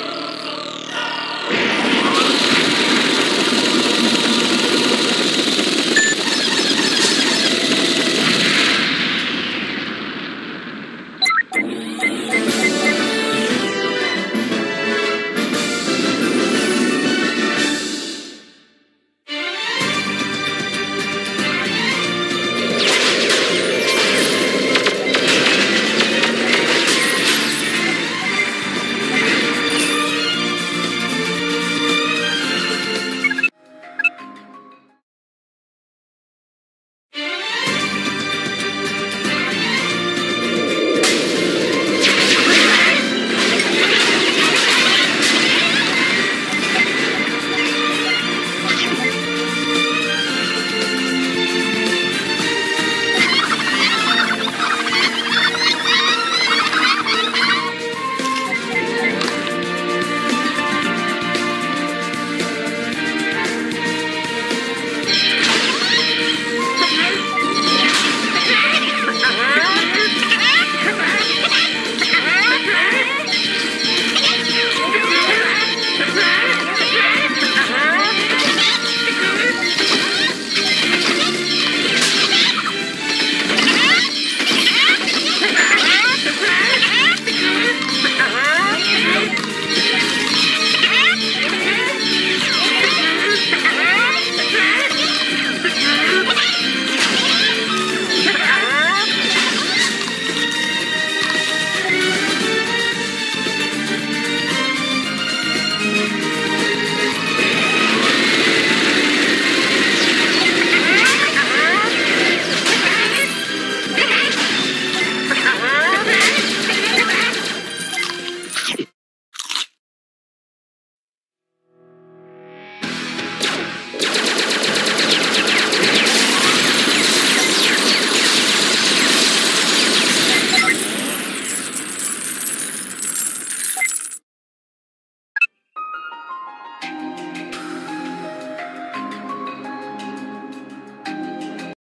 Brrr.